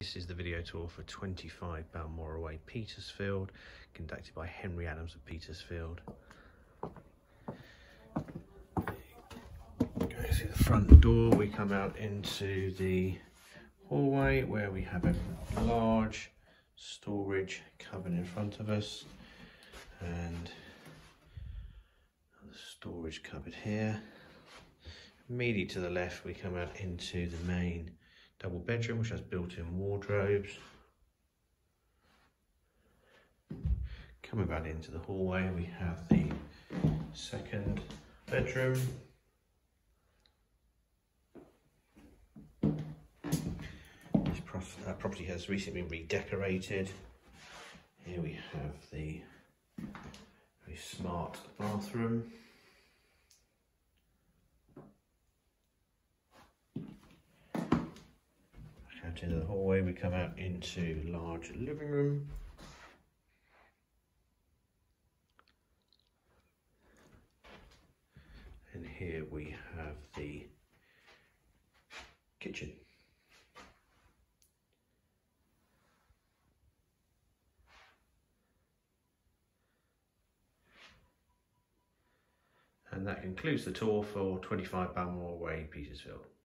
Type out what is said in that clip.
This is the video tour for 25 Balmoral Way, Petersfield, conducted by Henry Adams of Petersfield. Go through the front door, we come out into the hallway where we have a large storage cupboard in front of us and the storage cupboard here. Immediately to the left we come out into the main double bedroom which has built-in wardrobes. Coming back into the hallway we have the second bedroom. This uh, property has recently been redecorated. Here we have the very smart bathroom. Into the hallway, we come out into large living room. And here we have the kitchen. And that concludes the tour for 25 Balmoral Way, Petersfield.